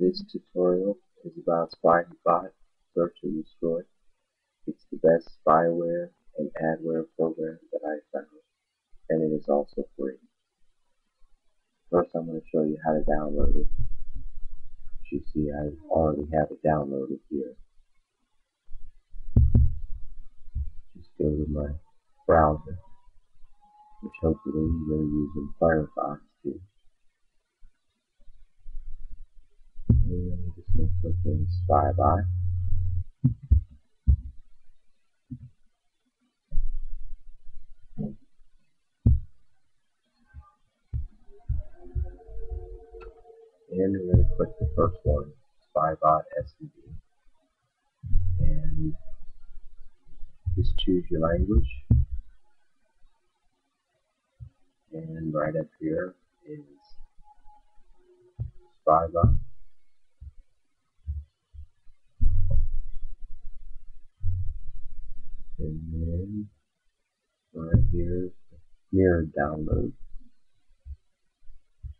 This tutorial is about SpyBot Search and Destroy. It's the best spyware and adware program that I found, and it is also free. First I'm going to show you how to download it. As you see I already have it downloaded here. Just go to my browser, which hopefully you're using Firefox too. And I'm just going to click in SpyBot. And I'm going to click the first one, SpyBot SDB. And just choose your language. And right up here is SpyBot. And then right here, download.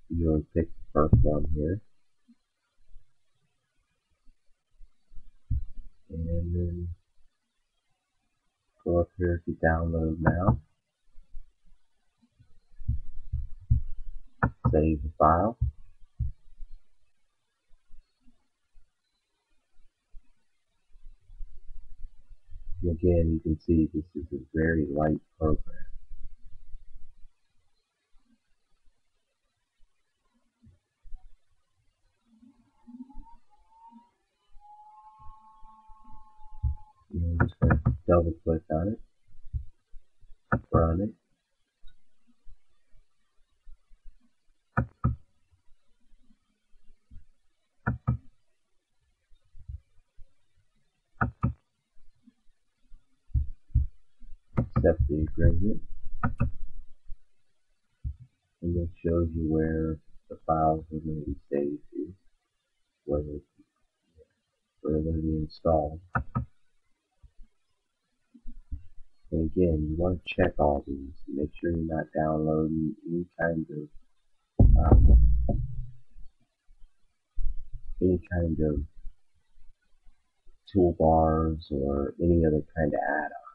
You'll pick the first one here. And then go up here to download now. Save the file. Again, you can see this is a very light program. I'm just going to click it. Accept the agreement. And it shows you where the files are going to be saved to, where they're going to be installed. And again, you want to check all these. Make sure you're not downloading any kind of um, any kind of toolbars or any other kind of add-ons.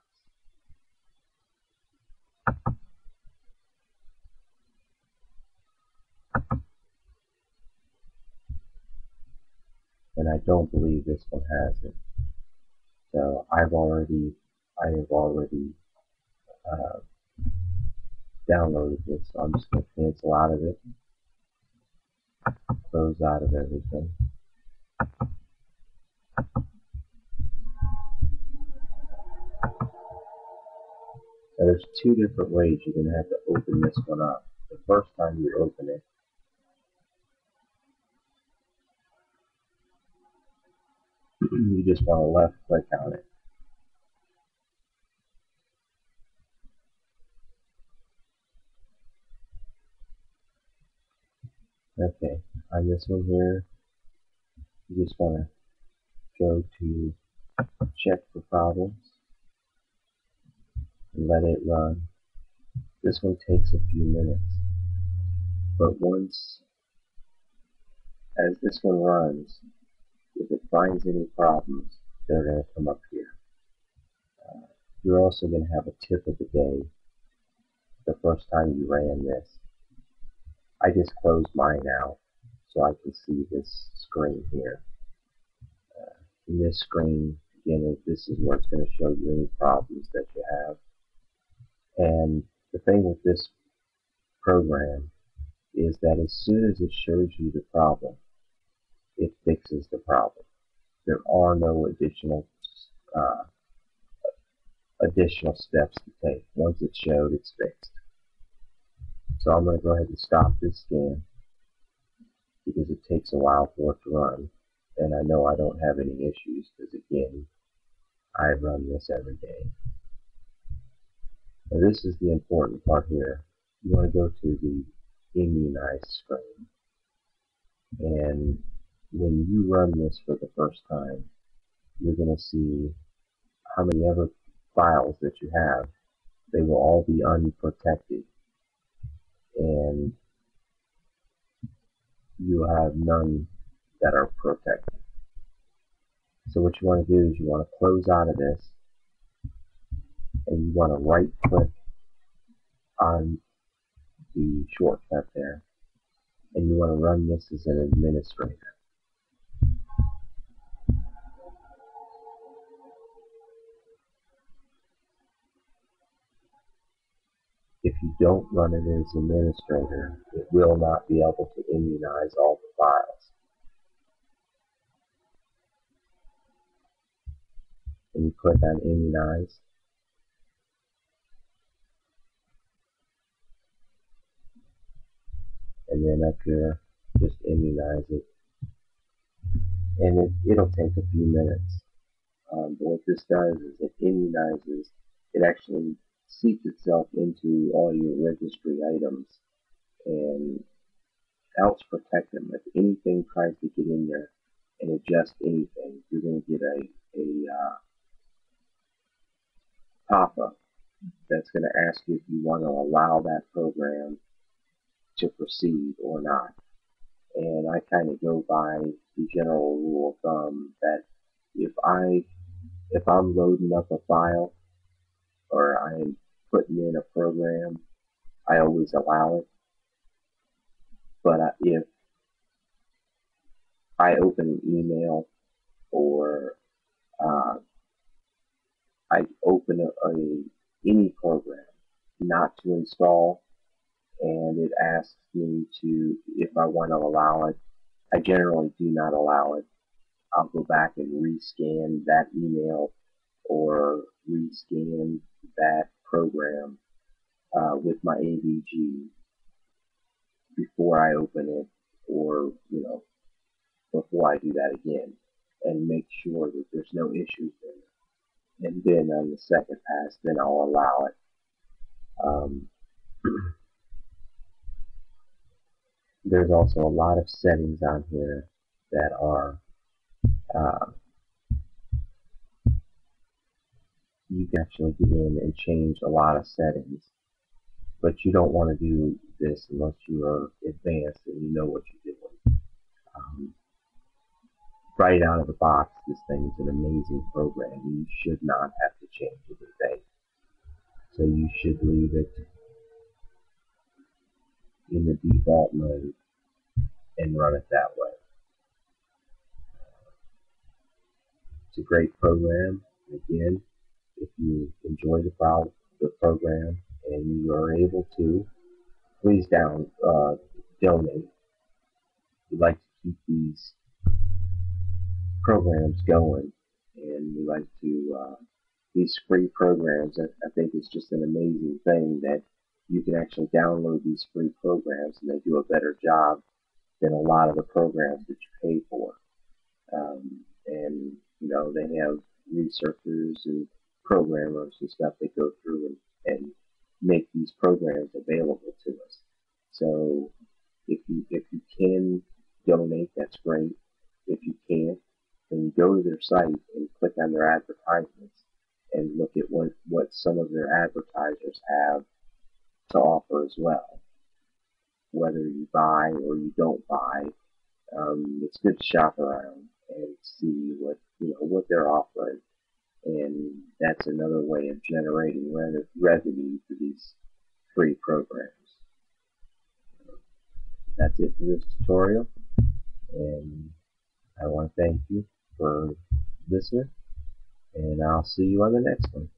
And I don't believe this one has it. So I've already I have already uh, downloaded this, so I'm just going to cancel out of it, close out of everything. There's two different ways you're going to have to open this one up. The first time you open it, you just want to left click on it. Okay, on this one here, you just want to go to check for problems and let it run. This one takes a few minutes, but once, as this one runs, if it finds any problems, they're going to come up here. Uh, you're also going to have a tip of the day the first time you ran this. I just closed mine out so I can see this screen here. Uh, this screen, again, this is where it's going to show you any problems that you have. And the thing with this program is that as soon as it shows you the problem, it fixes the problem. There are no additional uh, additional steps to take. Once it's showed, it's fixed. So I'm going to go ahead and stop this scan because it takes a while for it to run. And I know I don't have any issues because again, I run this every day. Now this is the important part here. You want to go to the immunize screen. And when you run this for the first time, you're going to see how many ever files that you have. They will all be unprotected and you have none that are protected. So what you want to do is you want to close out of this and you want to right click on the shortcut there and you want to run this as an administrator. Don't run it as administrator, it will not be able to immunize all the files. And you click on immunize. And then up here, just immunize it. And it, it'll take a few minutes. Um, but what this does is it immunizes, it actually seeps itself into all your registry items and helps protect them. If anything tries to get in there and adjust anything, you're going to get a, a uh, pop-up that's going to ask you if you want to allow that program to proceed or not. And I kind of go by the general rule of thumb that if I if I'm loading up a file or I'm putting in a program, I always allow it. But if I open an email or uh, I open a, a, any program not to install and it asks me to if I want to allow it, I generally do not allow it. I'll go back and rescan that email or rescan that program uh, with my AVG before I open it or, you know, before I do that again and make sure that there's no issues there. And then on the second pass, then I'll allow it. Um, there's also a lot of settings on here that are uh, you can actually get in and change a lot of settings but you don't want to do this unless you are advanced and you know what you're doing um, right out of the box this thing is an amazing program you should not have to change anything so you should leave it in the default mode and run it that way. It's a great program. Again, if you enjoy the, pro the program and you are able to, please down uh, donate. We'd like to keep these programs going, and we like to uh, these free programs. I, I think it's just an amazing thing that you can actually download these free programs and they do a better job than a lot of the programs that you pay for. Um, and, you know, they have researchers and programmers and stuff that go through and, and make these programs available to us. So if you, if you can donate, that's great. If you can't, then go to their site and click on their advertisements and look at what, what some of their advertisers have to offer as well. Whether you buy or you don't buy, um, it's good to shop around and see what you know what they're offering, and that's another way of generating re revenue for these free programs. That's it for this tutorial, and I want to thank you for listening, and I'll see you on the next one.